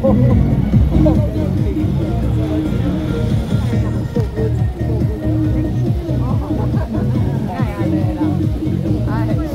哎呀，对了，